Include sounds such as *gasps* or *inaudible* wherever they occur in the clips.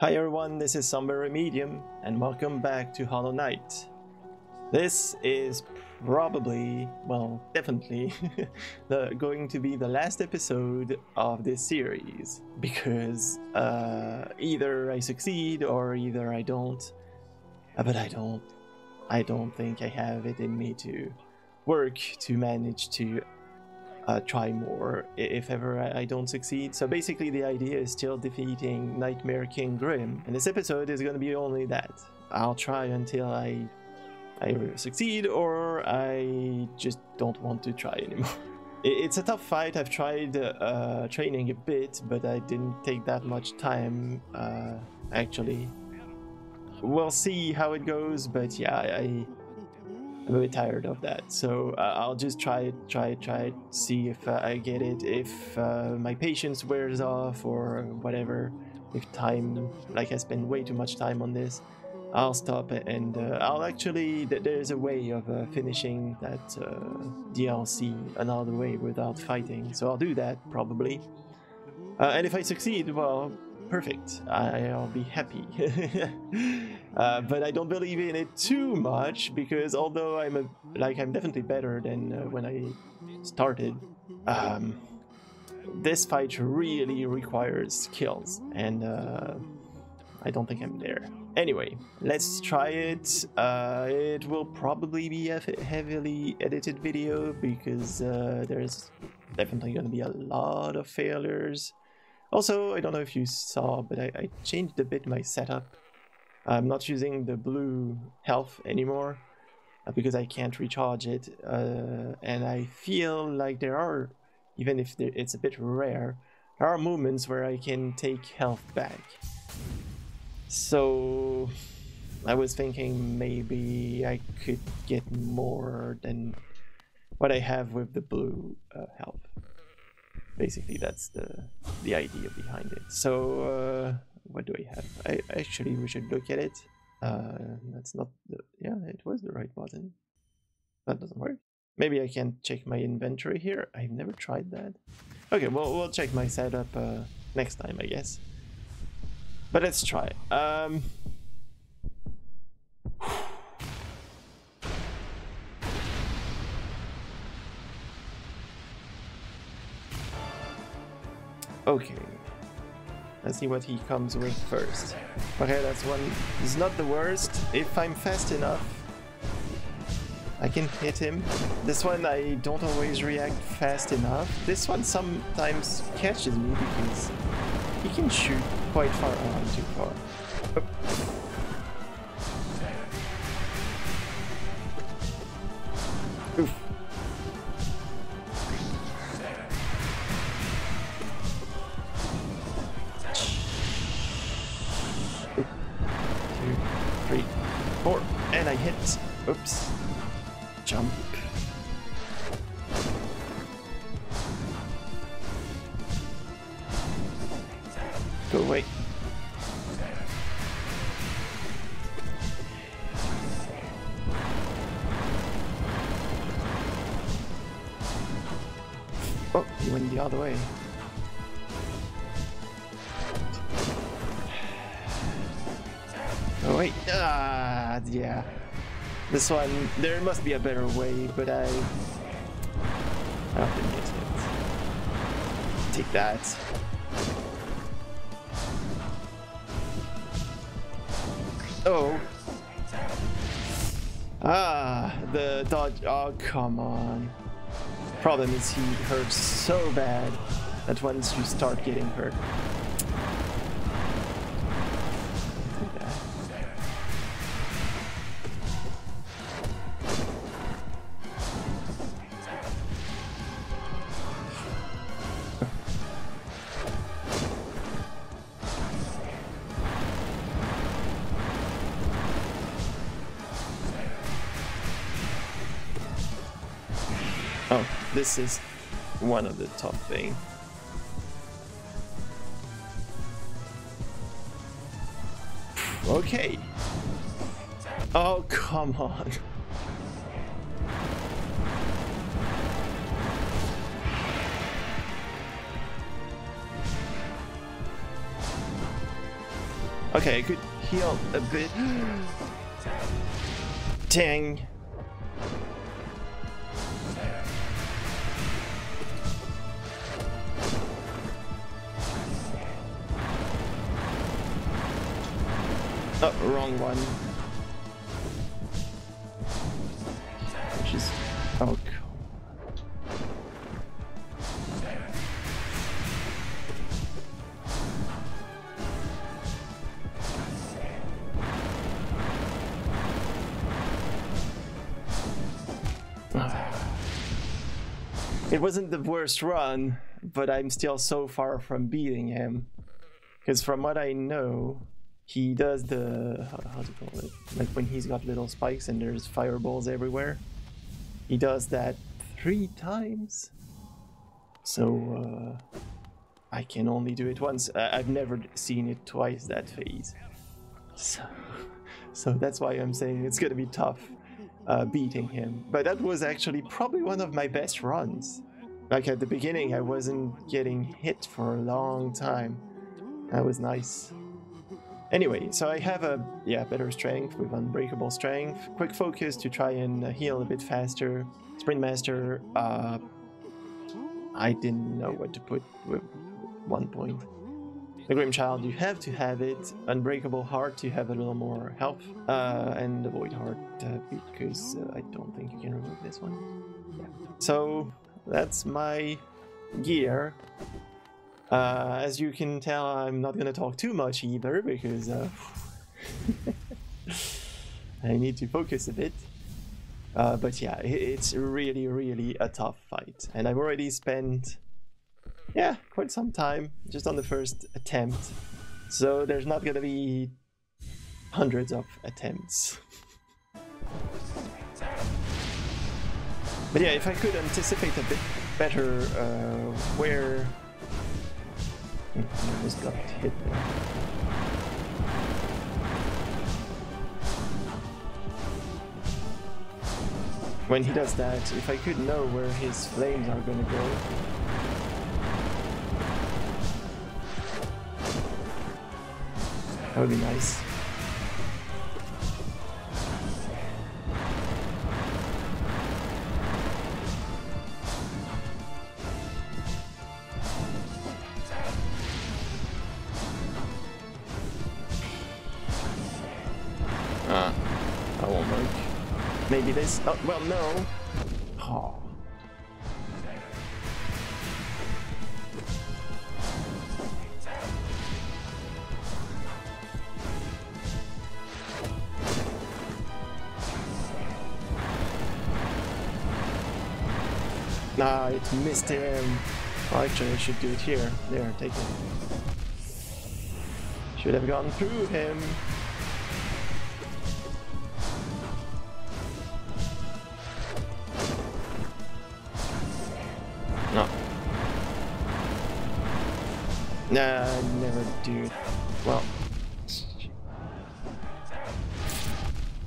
Hi everyone, this is Somber Remedyum, and welcome back to Hollow Knight. This is probably, well, definitely, *laughs* the, going to be the last episode of this series, because uh, either I succeed or either I don't. Uh, but I don't, I don't think I have it in me to work to manage to uh, try more if ever I, don't succeed. So basically, the idea is still defeating Nightmare King Grimm, and this episode is going to be only that. I'll try until I I succeed or I just don't want to try anymore. *laughs* It's a tough fight. I've tried uh, training a bit, but I didn't take that much time uh, actually. We'll see how it goes, but yeah, I Bit tired of that. So uh, I'll just try it, try it, try it, see if uh, I get it, if uh, my patience wears off or whatever. If time, like I spend way too much time on this, I'll stop and uh, I'll actually, there's a way of uh, finishing that uh, DLC another way without fighting. So I'll do that probably. and if I succeed, well, perfect. I'll be happy. *laughs* uh, but I don't believe in it too much because although I'm a, like I'm definitely better than uh, when I started, um, this fight really requires skills, and uh, I don't think I'm there. Anyway, let's try it. Uh, it will probably be a heavily edited video because uh, there's definitely going to be a lot of failures. Also, I don't know if you saw, but I, I changed a bit my setup. I'm not using the blue health anymore uh, because I can't recharge it. Uh, and I feel like there are, even if it's a bit rare, there are moments where I can take health back. So I was thinking maybe I could get more than what I have with the blue uh, health basically that's the the idea behind it. So uh, what do i have? I actually we should look at it. Uh, that's not the yeah it was the right button. That doesn't work. Maybe i can check my inventory here. I've never tried that. Okay well we'll check my setup uh, next time i guess. But let's try. Um Okay. Let's see what he comes with first. Okay, that's one. It's not the worst. If I'm fast enough, I can hit him. This one I don't always react fast enough. This one sometimes catches me because he can shoot quite far. Oh, I'm too far. Oh. Oh, he went the other way. Oh wait, ah, yeah. This one, there must be a better way, but I... I don't think it's it. Take that. Oh. Ah, the dodge. Oh, come on. Problem is he hurts so bad. That once you start getting hurt, this is one of the top thing. Okay. Oh, come on. Okay, I could heal a bit. *gasps* Dang. Wrong one. Which is... Oh, *sighs* It wasn't the worst run, but I'm still so far from beating him. Because from what I know, he does the how, how to call it like when he's got little spikes and there's fireballs everywhere he does that three times. So uh, i can only do it once. I've never seen it twice that phase. So *laughs* so that's why i'm saying it's gonna be tough uh, beating him. But that was actually probably one of my best runs. Like at the beginning i wasn't getting hit for a long time. That was nice Anyway, so I have a yeah better strength with unbreakable strength, quick focus to try and heal a bit faster. Sprintmaster, uh, I didn't know what to put with one point. The Grimmchild, you have to have it. Unbreakable Heart to have a little more health, uh, and the Void Heart uh, because uh, I don't think you can remove this one. Yeah. So that's my gear. Uh, as you can tell, I'm not gonna talk too much either because uh, *laughs* I need to focus a bit. Uh, but yeah, it's really, really a tough fight, and I've already spent, yeah, quite some time just on the first attempt. So there's not gonna be hundreds of attempts. But yeah, if I could anticipate a bit better uh, where I just got hit there. When he does that, if I could know where his flames are gonna go. That would be nice. Oh, well, no. Oh. Nah, it missed him. Oh, actually, I should do it here. There, take it. Should have gone through him. Nah, I never do. Well.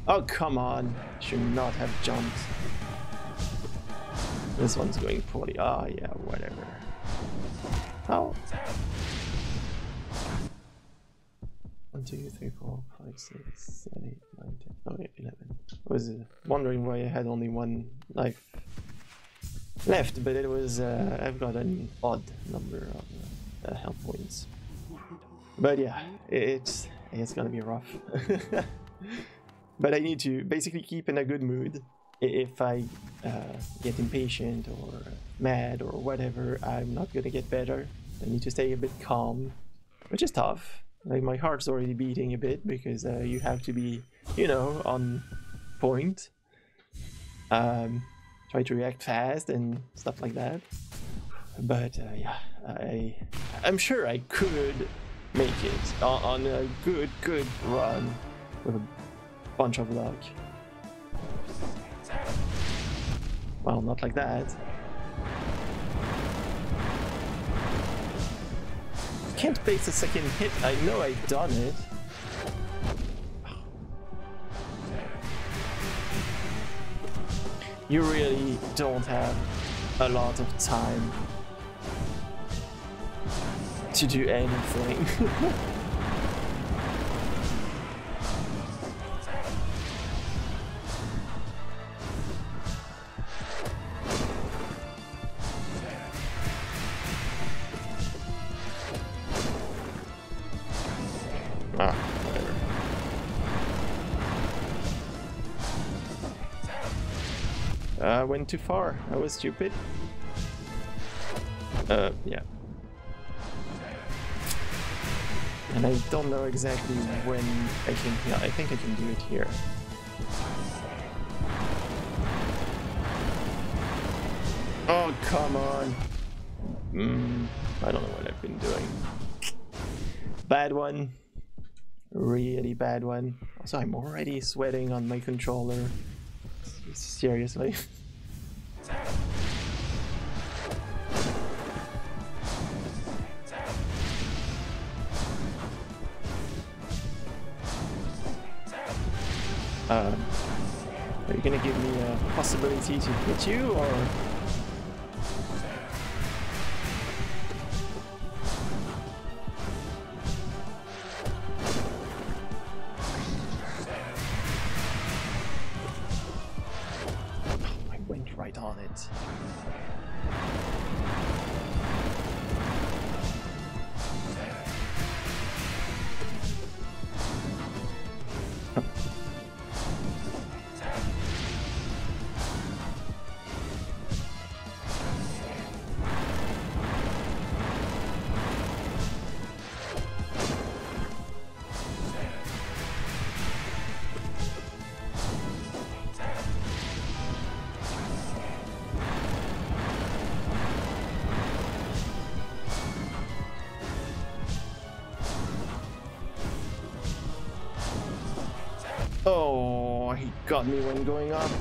Oh, come on. Should not have jumped. This one's going poorly. Ah, oh, yeah, whatever. How? One, two, three, four, five, six, seven, eight, nine, ten. Oh, yeah, eleven. I was uh, wondering why I had only one life left, but it was. Uh, I've got an odd number of. Uh, uh, health points. But yeah, it's it's gonna be rough. *laughs* but I need to basically keep in a good mood. If I uh, get impatient or mad or whatever, I'm not gonna get better. I need to stay a bit calm, which is tough. Like my heart's already beating a bit because uh, you have to be, you know, on point. Um, try to react fast and stuff like that. But uh, yeah, I I'm sure I could make it on, on a good good run with a bunch of luck. Well, not like that. Can't face a second hit. I know I've done it. You really don't have a lot of time to do anything. *laughs* ah. I uh, went too far. I was stupid. Uh, yeah. And I don't know exactly when I can heal. I think I can do it here. Oh, come on. Mm, I don't know what I've been doing. Bad one. Really bad one. Also, I'm already sweating on my controller. Seriously. *laughs* a possibility to hit you, or...? Me when going up.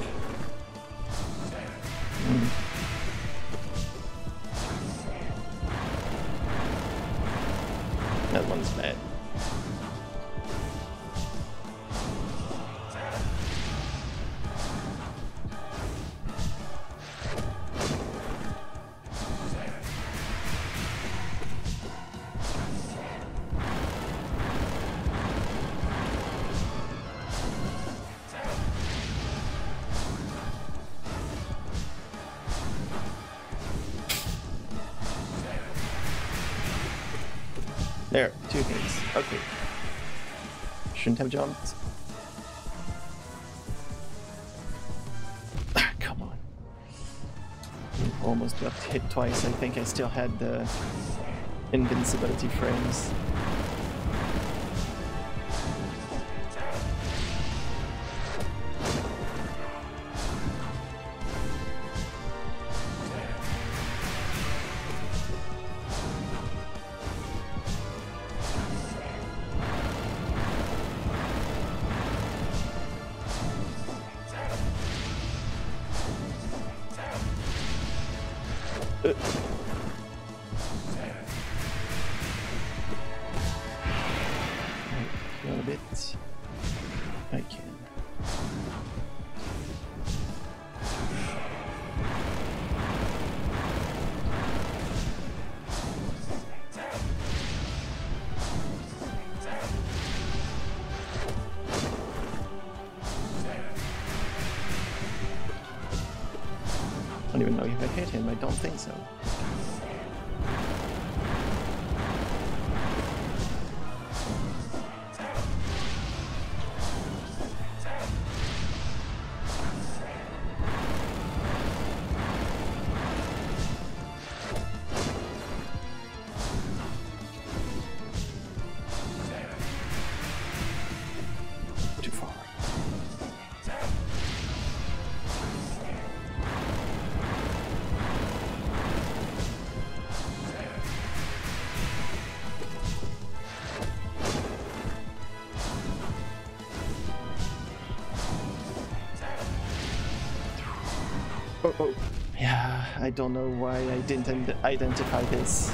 There, two hits. Okay. Shouldn't have jumped. Ah, come on. Almost got hit twice. I think I still had the invincibility frames. Far. Oh, oh. Yeah, I don't know why I didn't identify this.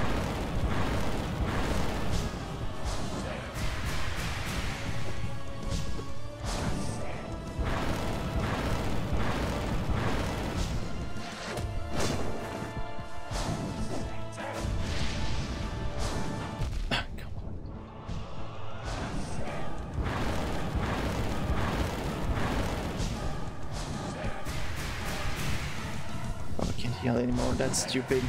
That's stupid.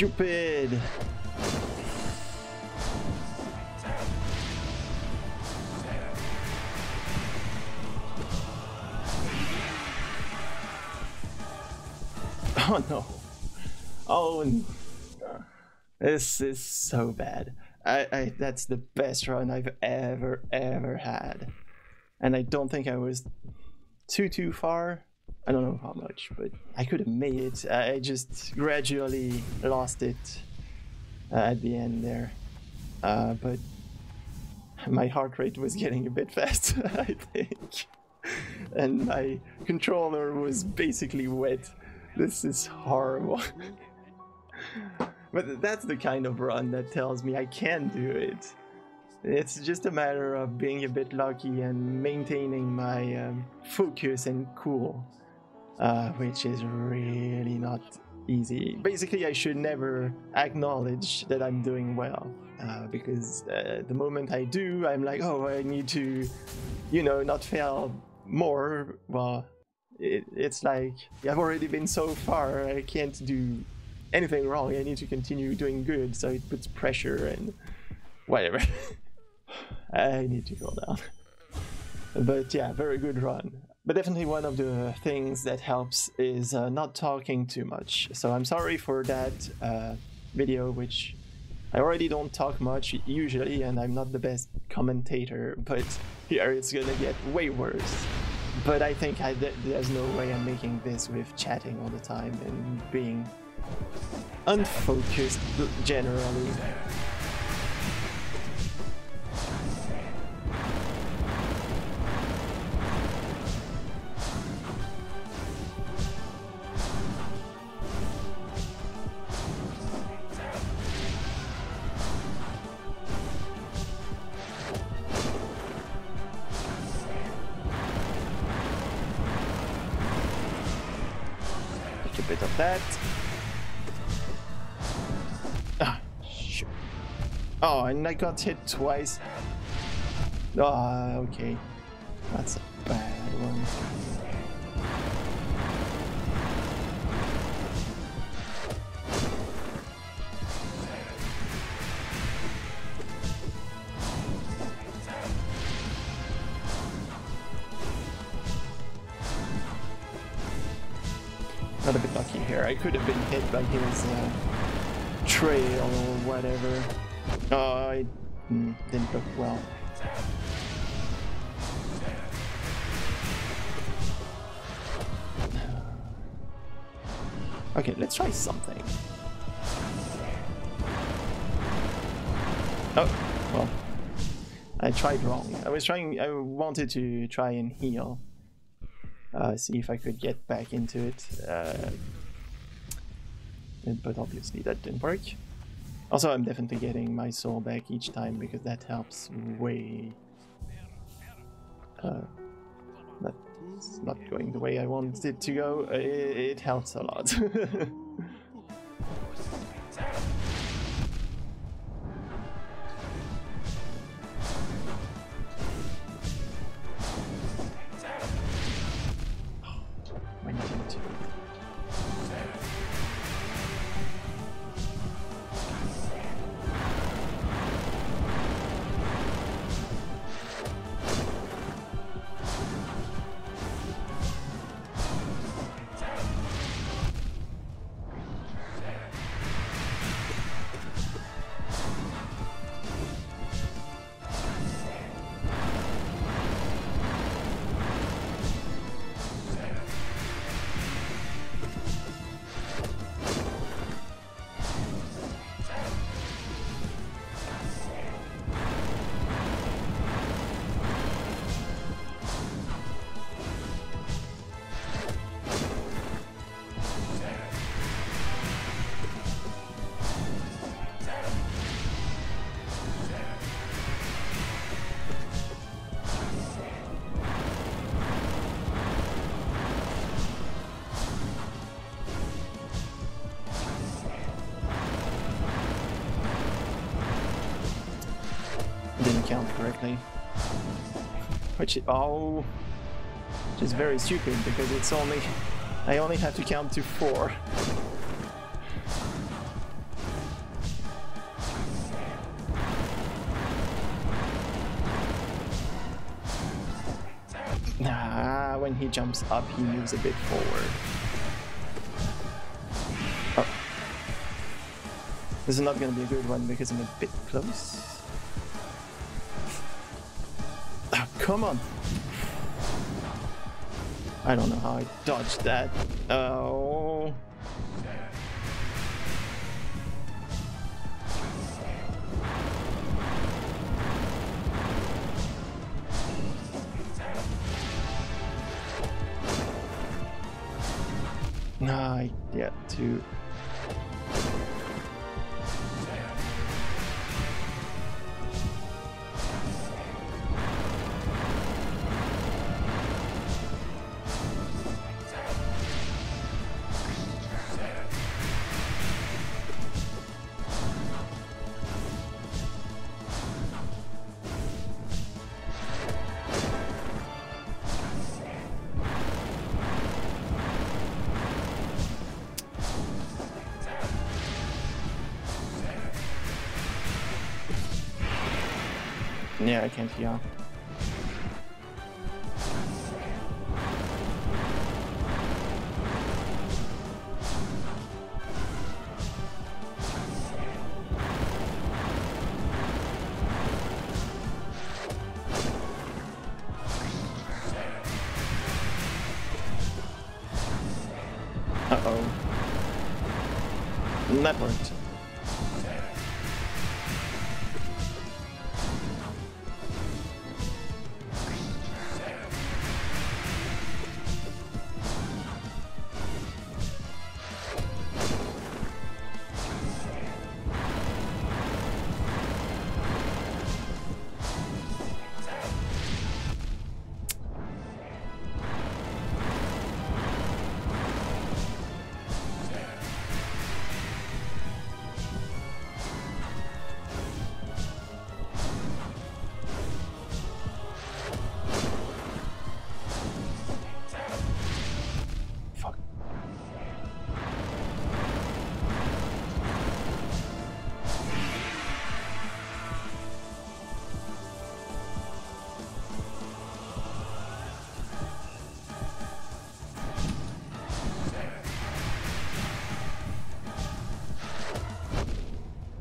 Stupid. Oh no. Oh, this is so bad. I, I that's the best run I've ever ever had, and I don't think I was too too far. I don't know how much, but I could have made it. I just gradually lost it uh, at the end there, uh, but my heart rate was getting a bit *laughs* fast, *laughs* I think, and my controller was basically wet. This is horrible. *laughs* but that's the kind of run that tells me I can do it. It's just a matter of being a bit lucky and maintaining my um, focus and cool, uh, which is really not easy. Basically, I should never acknowledge that I'm doing well, uh, because uh, the moment I do, I'm like, oh, I need to, you know, not fail more. Well, it, it's like I've already been so far, I can't do anything wrong. I need to continue doing good, so it puts pressure and whatever. *laughs* I need to go down. But yeah, very good run. But definitely one of the things that helps is uh, not talking too much. So I'm sorry for that uh, video, which I already don't talk much usually, and I'm not the best commentator, *laughs* but here it's gonna get way worse. But I think I, th- there's no way I'm making this with chatting all the time and being unfocused generally. Bit of that. Ah. Oh, and I got hit twice. Ah, okay. Was trying, I wanted to try and heal. Uh, see if I could get back into it. Uh, but obviously that didn't work. Also, I'm definitely getting my soul back each time because that helps way. Uh, that's not going the way I wanted it to go. It, it helps a lot. *laughs* correctly. Which, oh, which is very stupid because it's only, I only have to count to four. Nah, when he jumps up, he moves a bit forward. Oh. This is not gonna be a good one because I'm a bit close. Come on! I don't know how I dodged that. Oh. I get to I can't heal.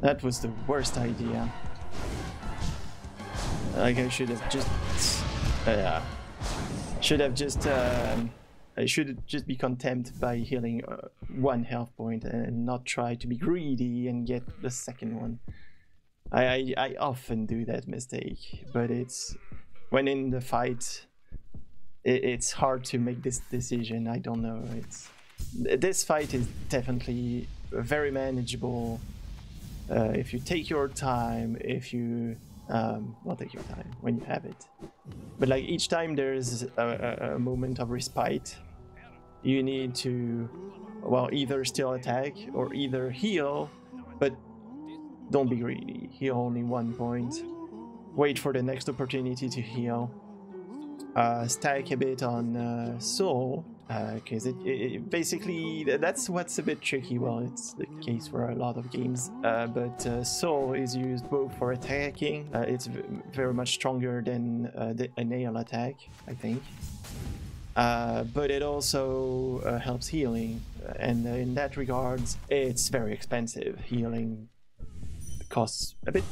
That was the worst idea. Like I should have just, uh, should have just, um, I should just be content by healing uh, one health point and not try to be greedy and get the second one. I, I I often do that mistake, but it's when in the fight, it, it's hard to make this decision. I don't know. It's this fight is definitely very manageable uh, if you take your time, if you um, well, take your time when you have it. But like each time there's a, a, a moment of respite, you need to well either still attack or either heal, but don't be greedy. Heal only one point. Wait for the next opportunity to heal. Uh, stack a bit on uh, soul because it, it, it basically that's what's a bit tricky. Well it's the case for a lot of games uh, but uh, soul is used both for attacking uh, it's very much stronger than uh, the, a nail attack i think. Uh, but it also uh, helps healing and in that regards it's very expensive. Healing costs a bit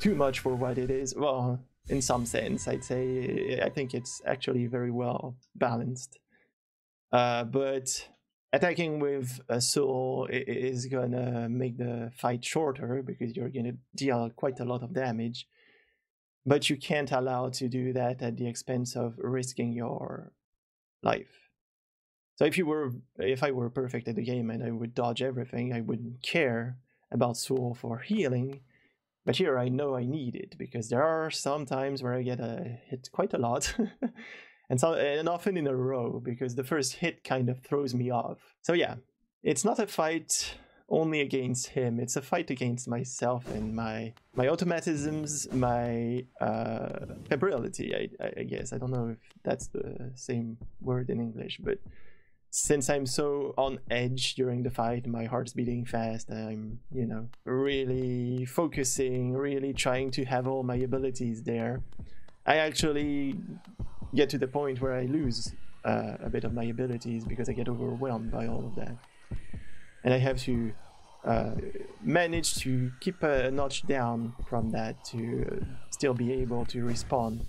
too much for what it is. Well in some sense i'd say i think it's actually very well balanced uh, but attacking with a soul is gonna make the fight shorter because you're gonna deal quite a lot of damage. But you can't allow to do that at the expense of risking your life. So if you were, if I were perfect at the game and I would dodge everything, I wouldn't care about soul for healing. But here I know I need it because there are some times where I get uh, hit quite a lot. *laughs* and so and often in a row because the first hit kind of throws me off. So yeah, it's not a fight only against him. It's a fight against myself and my my automatisms, my uh, febrility. I, I guess I don't know if that's the same word in English, but since I'm so on edge during the fight, my heart's beating fast. I'm you know really focusing, really trying to have all my abilities there. I actually get to the point where I lose uh, a bit of my abilities because I get overwhelmed by all of that and I have to uh, manage to keep a notch down from that to still be able to respawn.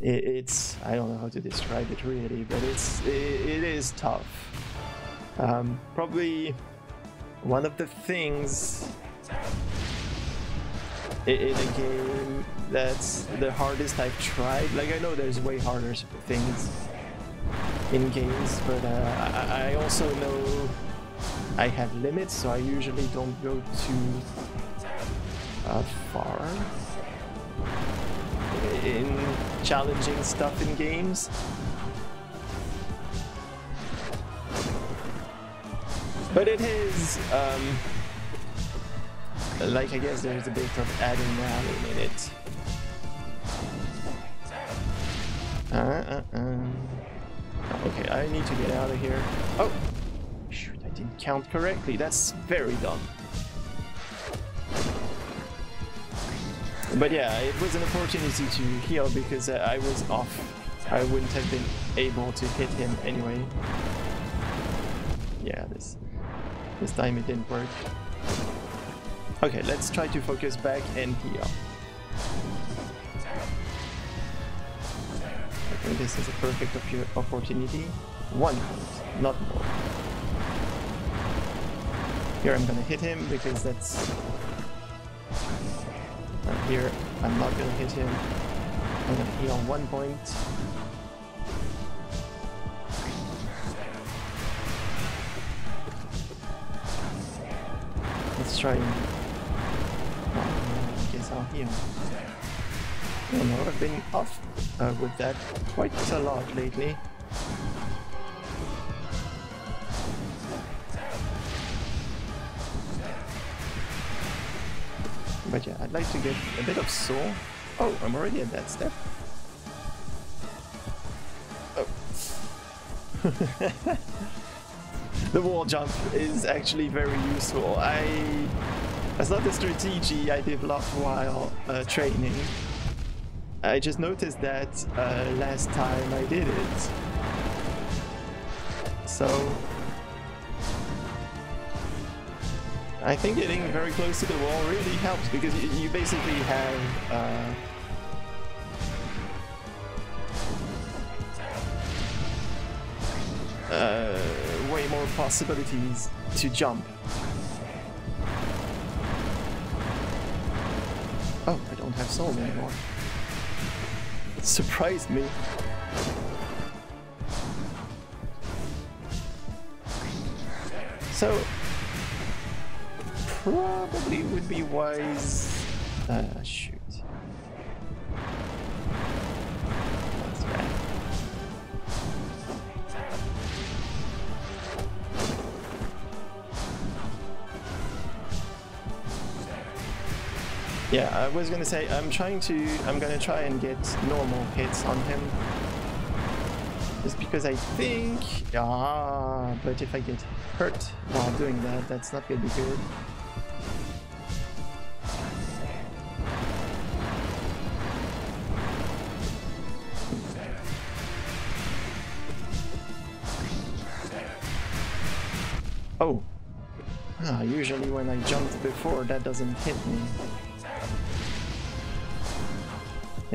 It, it's I don't know how to describe it really, but it's it, it is tough. Um, probably one of the things in a game that's the hardest I've tried. Like I know there's way harder things in games, but uh, I, I also know I have limits, so I usually don't go too uh, far in challenging stuff in games. But it is, um, like I guess there's a bit of adrenaline in it. Uh, uh, uh. Okay, I need to get out of here. Oh! Shoot, I didn't count correctly. That's very dumb. But yeah, it was an opportunity to heal because uh, I was off. I wouldn't have been able to hit him anyway. Yeah, this this time it didn't work. Okay, let's try to focus back in here. Okay, this is a perfect opportunity. One hit, not more. Here I'm gonna hit him because that's... Uh, here I'm not gonna hit him. I'm gonna heal one point. Let's try know, I've been off uh, with that quite a lot lately. But yeah, I'd like to get a bit of soul. Oh, I'm already at that step. Oh. *laughs* the wall jump is actually very useful. I... That's not the strategy I developed while uh, training. I just noticed that uh, last time I did it. So I think getting very close to the wall really helps because you, you basically have uh, uh, way more possibilities to jump. Don't have soul anymore. It surprised me. So, probably would be wise. Uh, I was gonna say I'm trying to. I'm gonna try and get normal hits on him. Just because I think. Ah, but if I get hurt while doing that, that's not gonna be good. Oh. Ah, usually when I jumped before, that doesn't hit me.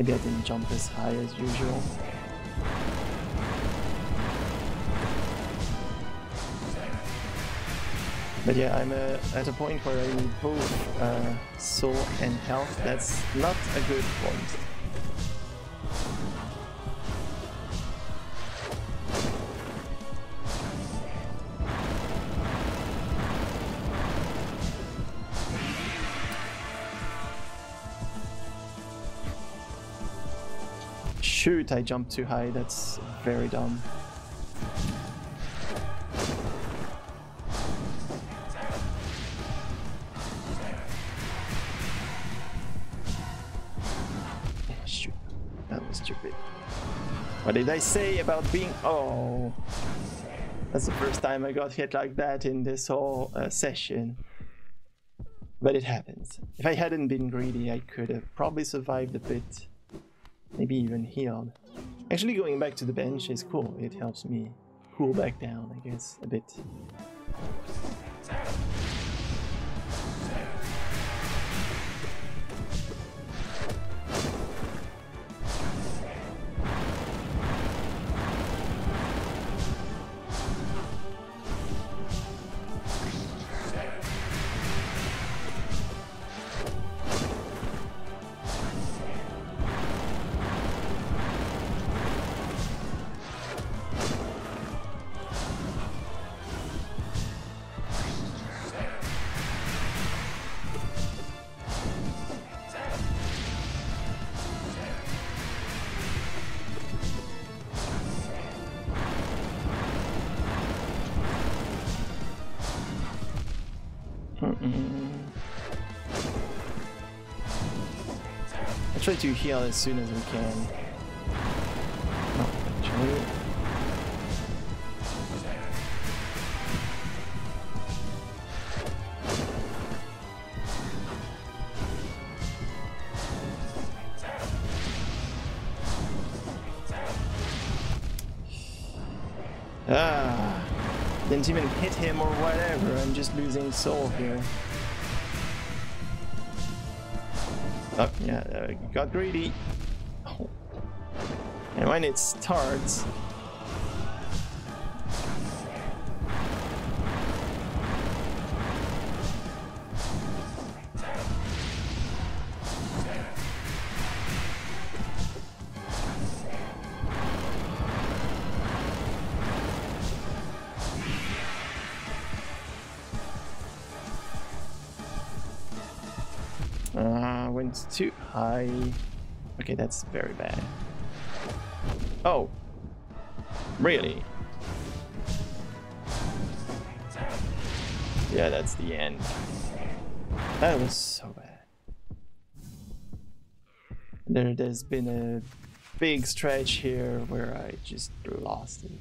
Maybe I didn't jump as high as usual. But yeah, I'm uh, at a point where I need both uh, soul and health. That's not a good point. Shoot, I jumped too high. That's very dumb. Shoot, that was stupid. What did I say about being... Oh... That's the first time I got hit like that in this whole uh, session. But it happens. If I hadn't been greedy, I could have probably survived a bit. Maybe even healed. Actually going back to the bench is cool. It helps me cool back down, I guess, a bit. Try to heal as soon as we can. Oh. Ah, didn't even hit him or whatever, I'm just losing soul here. Oh, yeah, uh, got greedy. Oh. And when it starts... high. Okay, that's very bad. Oh. Really? Yeah, that's the end. That was so bad. There, there's been a big stretch here where I just lost it.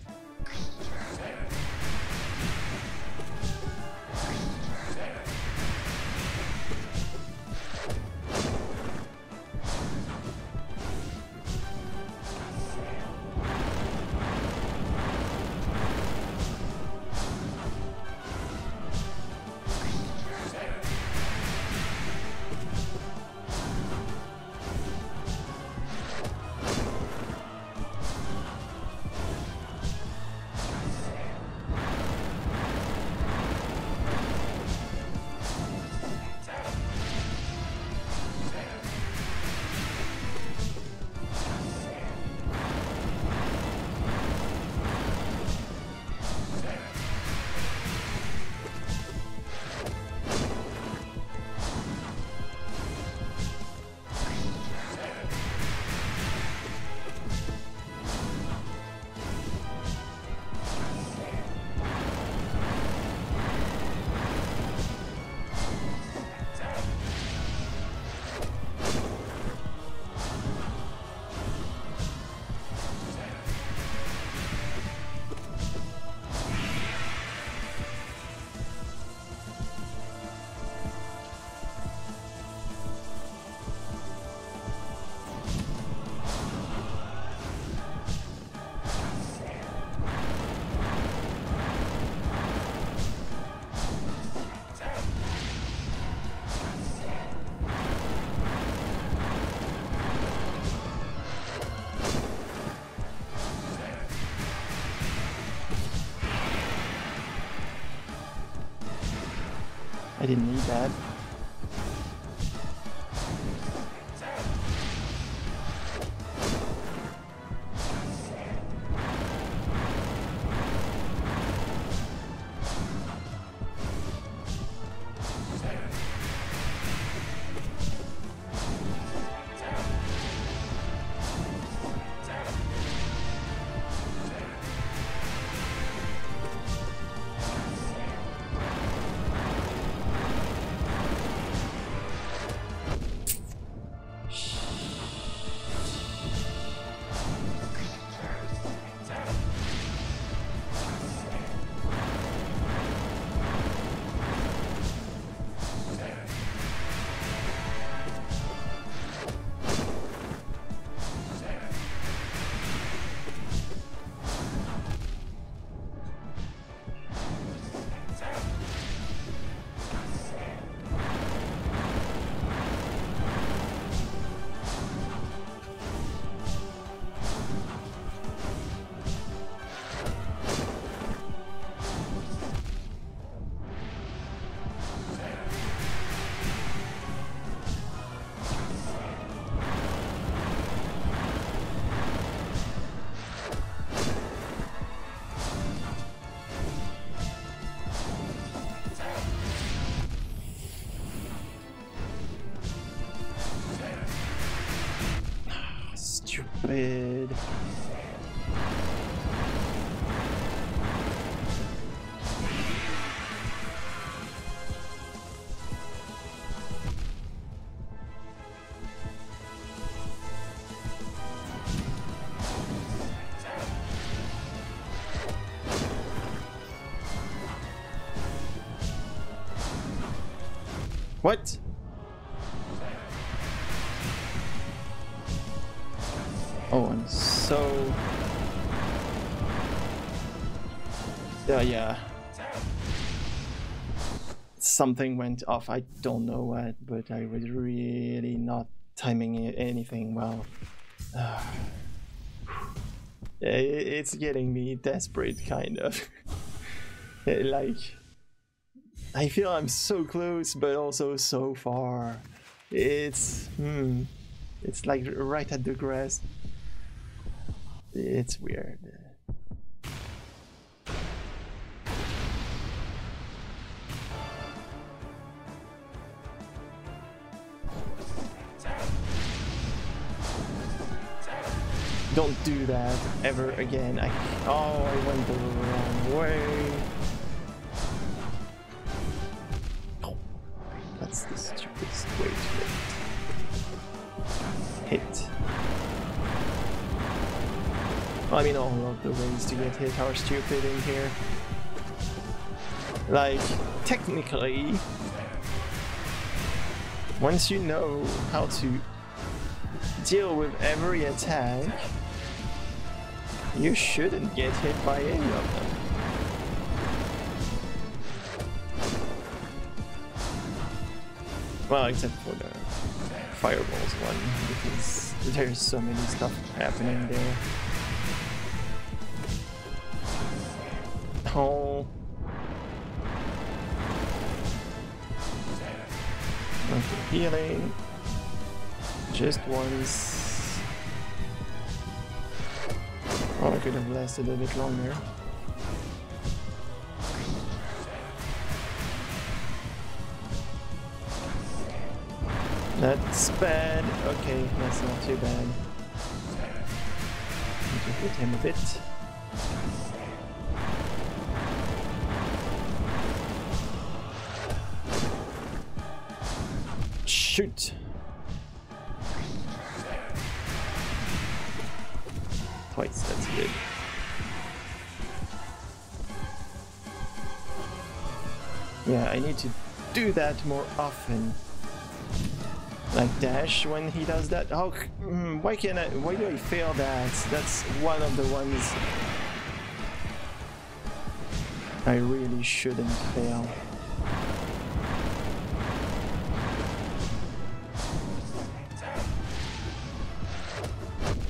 I didn't need that. What? Oh, I'm so... Yeah, yeah. Something went off, I don't know what, but I was really not timing anything well. *sighs* it's getting me desperate, kind of. *laughs* like... I feel I'm so close, but also so far. It's... hmm... It's like right at the grass. It's weird. Don't do that ever again. I oh I went the wrong way. That's the stupidest way to hit. I mean, all of the ways to get hit are stupid in here. Like, technically, once you know how to deal with every attack, you shouldn't get hit by any of them. Well, except for the fireballs one, because there's so many stuff happening there. Oh. Okay, healing. Just once. Oh, I could have lasted a bit longer. That's bad. Okay, that's not too bad. Need hit him a bit. Shoot! Twice, that's good. Yeah, I need to do that more often. Like dash when he does that. Oh, why can't I? Why do I fail that? That's one of the ones I really shouldn't fail.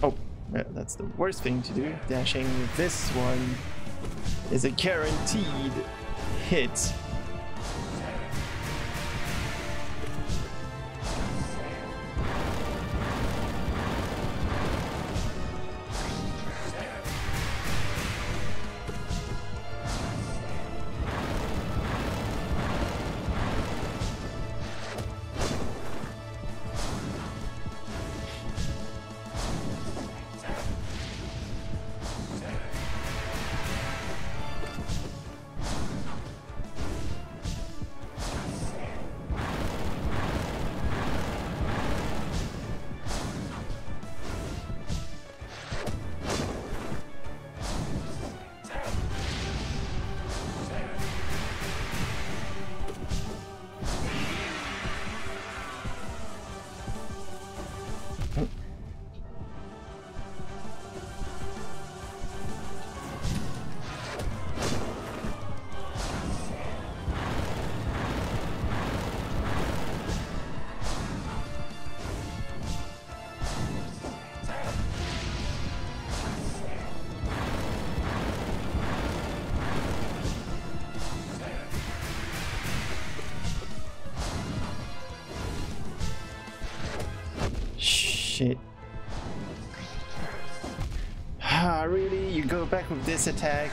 Oh, that's the worst thing to do. Dashing this one is a guaranteed hit. Back with this attack?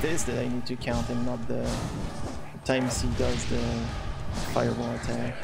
This that I need to count and not the times he does the fireball attack.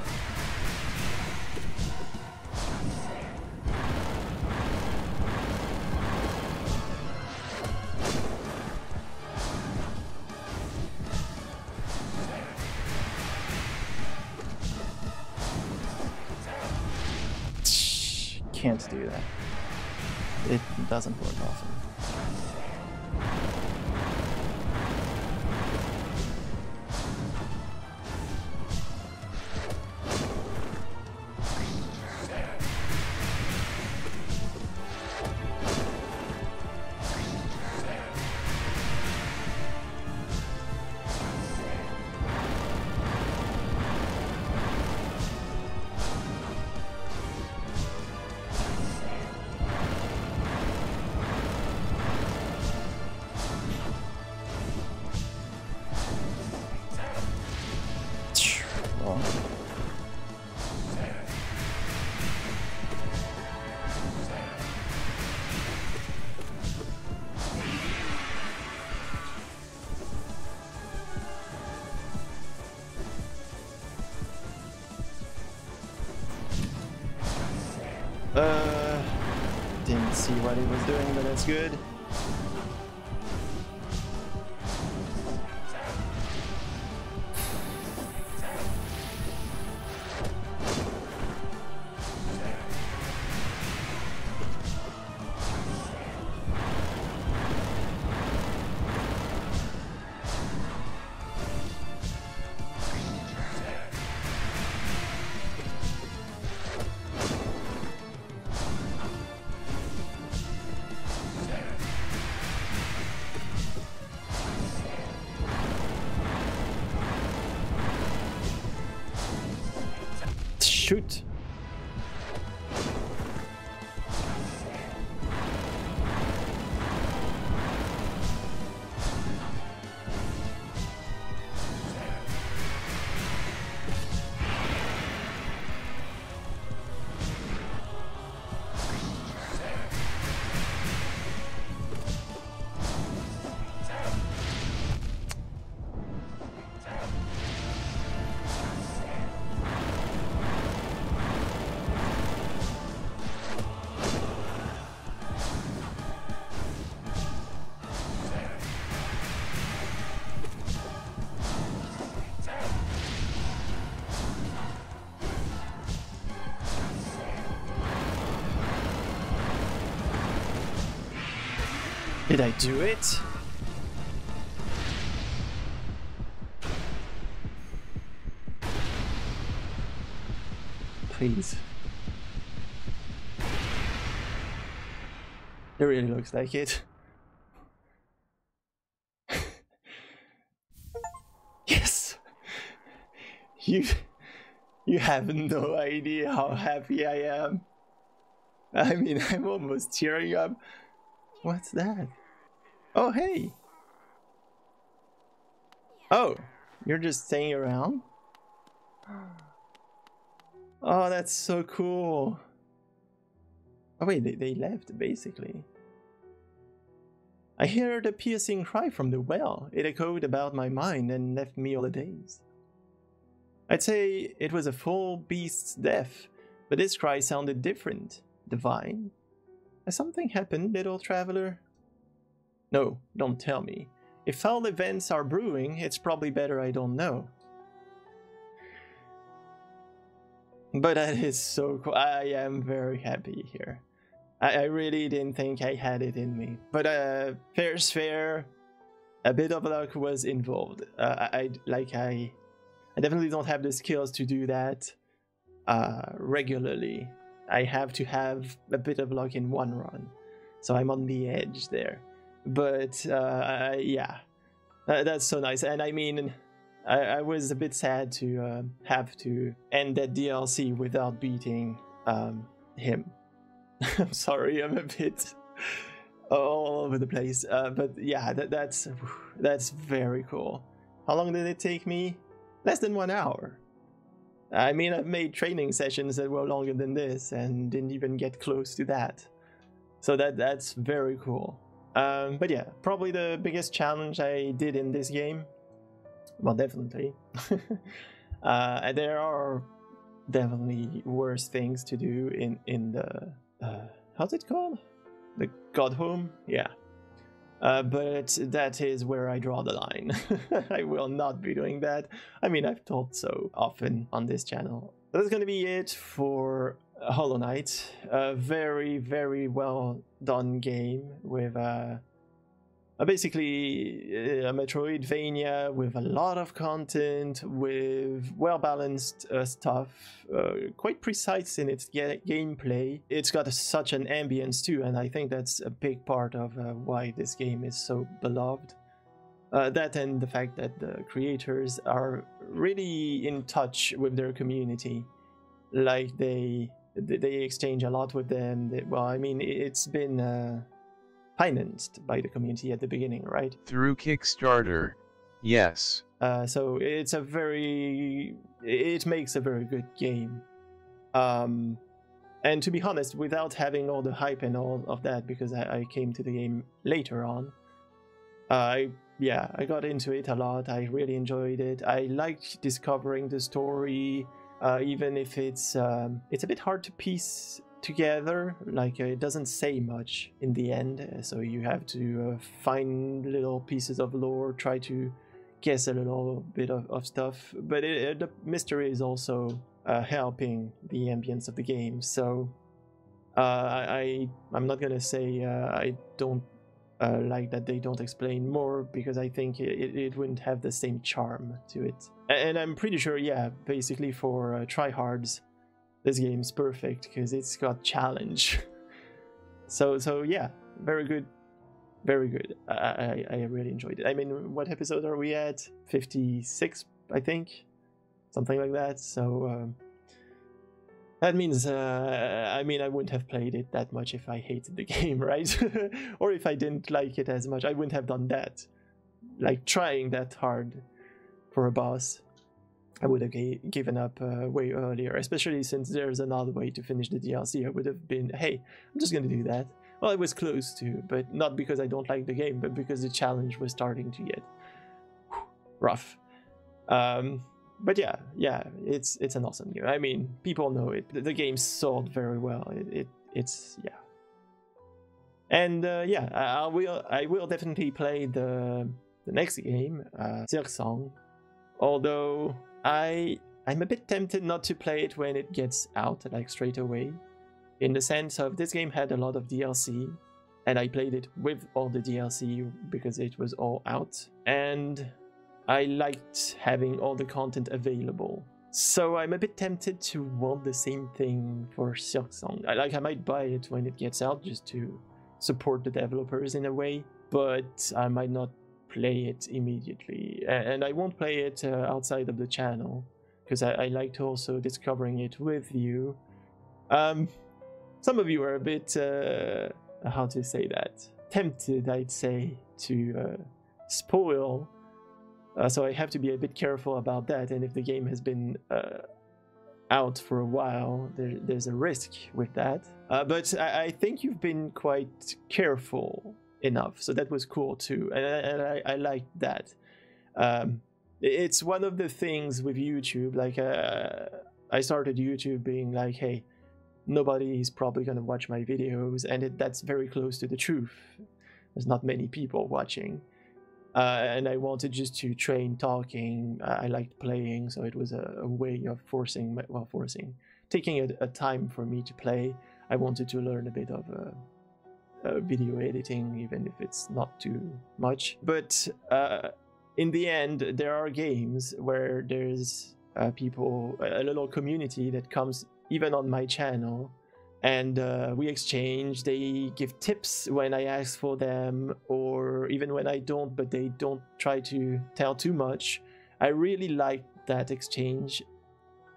He was doing, but it's good. Did I do it? Please. It really looks like it. *laughs* yes! You you have no idea how happy I am. I mean, I'm almost tearing up. What's that? Oh, hey! Oh, you're just staying around? Oh, that's so cool. Oh wait, they, they left, basically. I heard a piercing cry from the well. It echoed about my mind and left me all a daze. I'd say it was a full beast's death, but this cry sounded different. Divine? Has something happened, little traveler? No, don't tell me. If foul events are brewing, it's probably better I don't know. But that is so cool. I am very happy here. I, I really didn't think I had it in me. But uh, fair's fair. A bit of luck was involved. Uh, I, I like I, I definitely don't have the skills to do that uh, regularly. I have to have a bit of luck in one run, so I'm on the edge there. But uh, yeah, uh, that's so nice. And I mean, I, I was a bit sad to uh, have to end that DLC without beating um, him. *laughs* I'm sorry, I'm a bit *laughs* all over the place. Uh, but yeah, that, that's that's very cool. How long did it take me? Less than one hour. I mean, I've made training sessions that were longer than this and didn't even get close to that. So that that's very cool. Um, but yeah, probably the biggest challenge I did in this game. Well, definitely. *laughs* uh, there are definitely worse things to do in in the uh, how's it called? The Godhome? Yeah. Uh, but that is where I draw the line. *laughs* I will not be doing that. I mean, I've told so often on this channel. That's to be it for Hollow Knight. A very, very well done game with uh, uh, basically a Metroidvania with a lot of content, with well balanced uh, stuff, uh, quite precise in its gameplay. It's got a, such an ambience too, and I think that's a big part of uh, why this game is so beloved. Uh, that and the fact that the creators are really in touch with their community, like they they exchange a lot with them. They, well, I mean, it's been uh, financed by the community at the beginning, right? Through Kickstarter, yes. Uh, so it's a very, it makes a very good game. Um, and to be honest, without having all the hype and all of that, because I, I came to the game later on, I yeah, I got into it a lot. I really enjoyed it. I liked discovering the story, uh, even if it's um, it's a bit hard to piece together. Like uh, it doesn't say much in the end, uh, so you have to uh, find little pieces of lore, try to guess a little bit of, of stuff. But it, it, the mystery is also uh, helping the ambience of the game. So uh, I I'm not gonna say uh, I don't. Like that they don't explain more because I think it, it wouldn't have the same charm to it. And I'm pretty sure, yeah, basically for tryhards, this game's perfect because it's got challenge. *laughs* so so yeah, very good, very good. I, I, I really enjoyed it. I mean, what episode are we at? Fifty six, I think, something like that. So. Um, that means, uh, I mean, I wouldn't have played it that much if I hated the *laughs* game, right? *laughs* or if I didn't like it as much, I wouldn't have done that. Like trying that hard for a boss. I would have given up uh, way earlier, especially since there's another way to finish the DLC. I would have been, hey, I'm just gonna do that. Well, I was close to, but not because I don't like the game, but because the challenge was starting to get whew, rough. Um, but yeah, yeah, it's it's an awesome game. I mean, people know it. The, the game sold very well. It, it it's yeah. And uh, yeah, I, I, will I will definitely play the the next game, uh, Silksong, although I I'm a bit tempted not to play it when it gets out like straight away, in the sense of this game had a lot of DLC, and I played it with all the DLC because it was all out, and I liked having all the content available. So I'm a bit tempted to want the same thing for Silksong. I like I might buy it when it gets out just to support the developers in a way, but I might not play it immediately, and I won't play it uh, outside of the channel because I, I liked also discovering it with you. Um, some of you are a bit, uh, how to say that, tempted, I'd say, to uh, spoil. Uh, so I have to be a bit careful about that. And if the game has been uh, out for a while, there, there's a risk with that. Uh, but I, I think you've been quite careful enough. So that was cool too, and I, and I, I liked that. Um, it's one of the things with YouTube. Like uh, I started YouTube being like, hey, nobody is probably gonna watch my videos, and it, that's very close to the truth. There's not many people watching. Uh, and I wanted just to train talking. I liked playing, so it was a, a way of forcing, well, forcing, taking a, a, time for me to play. I wanted to learn a bit of uh, uh, video editing, even if it's not too much. But uh, in the end, there are games where there's uh, people, a little community that comes even on my channel, and uh, we exchange. They give tips when I ask for them, or even when I don't, but they don't try to tell too much. I really like that exchange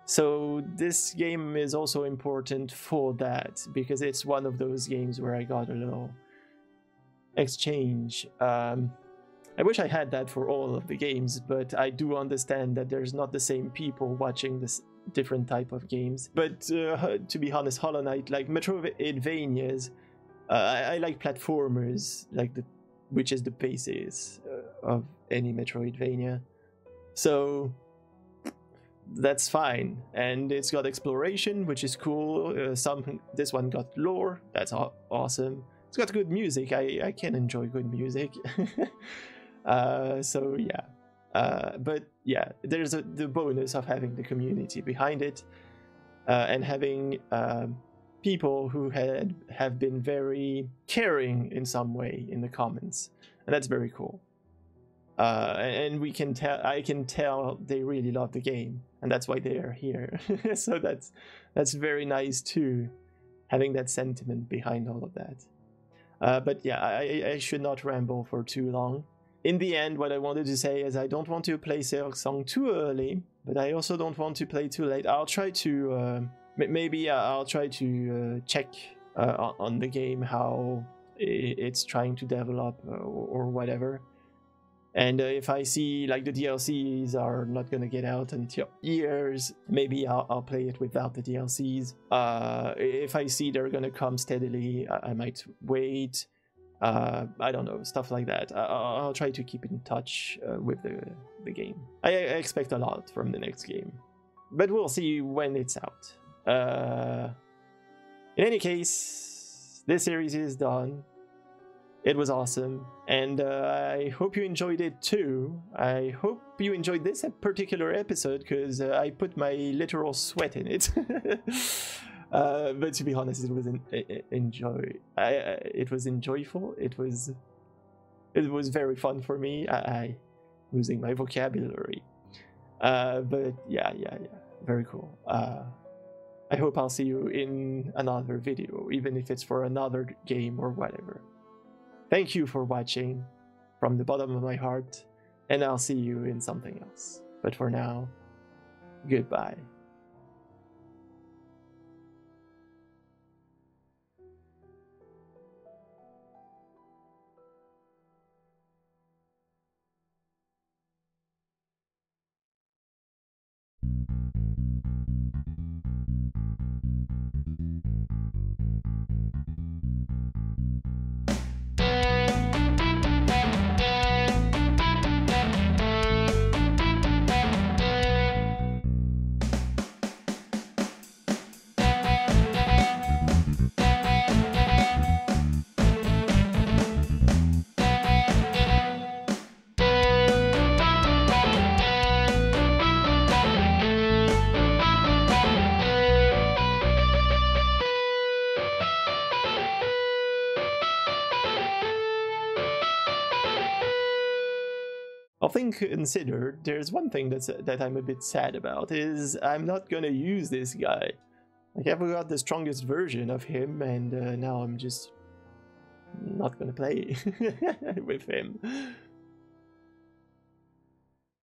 so this game is also important for that because it's one of those games where I got a little exchange. Um, I wish I had that for all of the games, but I do understand that there's not the same people watching this different type of games. But uh, to be honest, Hollow Knight, like Metroidvanias, Uh, I, I, like platformers, like the which is the basis uh, of any Metroidvania. So that's fine, and it's got exploration, which is cool. Uh, some this one got lore, that's aw- awesome. It's got good music. I I can enjoy good music. *laughs* uh, so yeah. Uh, but yeah, there's a, the bonus of having the community behind it uh, and having um, people who had have been very caring in some way in the comments, and that's very cool. Uh, and we can tell, I can tell they really love the game, and that's why they are here. *laughs* so that's that's very nice too, having that sentiment behind all of that. Uh, but yeah, I, I should not ramble for too long in the end, what I wanted to say is I don't want to play Silksong too early, but I also don't want to play too late. I'll try to uh, maybe uh, I'll try to uh, check uh, on the game how it's trying to develop uh, or whatever. And uh, if I see like the DLCs are not gonna get out until years, maybe I'll, I'll play it without the DLCs. if I see they're gonna come steadily, I, I might wait uh, I don't know, stuff like that. I- will try to keep in touch uh, with the, the game. I-, I expect a lot from the next game, but we'll see when it's out. Uh, in any case, this series is done. It was awesome, and uh, I hope you enjoyed it too. I hope you enjoyed this particular episode because uh, I put my literal sweat in it. *laughs* Uh, but to be honest, it was an, enjoy. I, it was enjoyable. It was it was very fun for me. I, I losing my vocabulary. Uh, but yeah, yeah, yeah, very cool. Uh, I hope I'll see you in another video, even if it's for another game or whatever. Thank you for watching from the bottom of my heart, and I'll see you in something else. But for now, goodbye. Thank you. Considered, there's one thing that's that I'm a bit sad about is I'm not gonna use this guy. Like I've got the strongest version of him, and uh, now I'm just not gonna play *laughs* with him.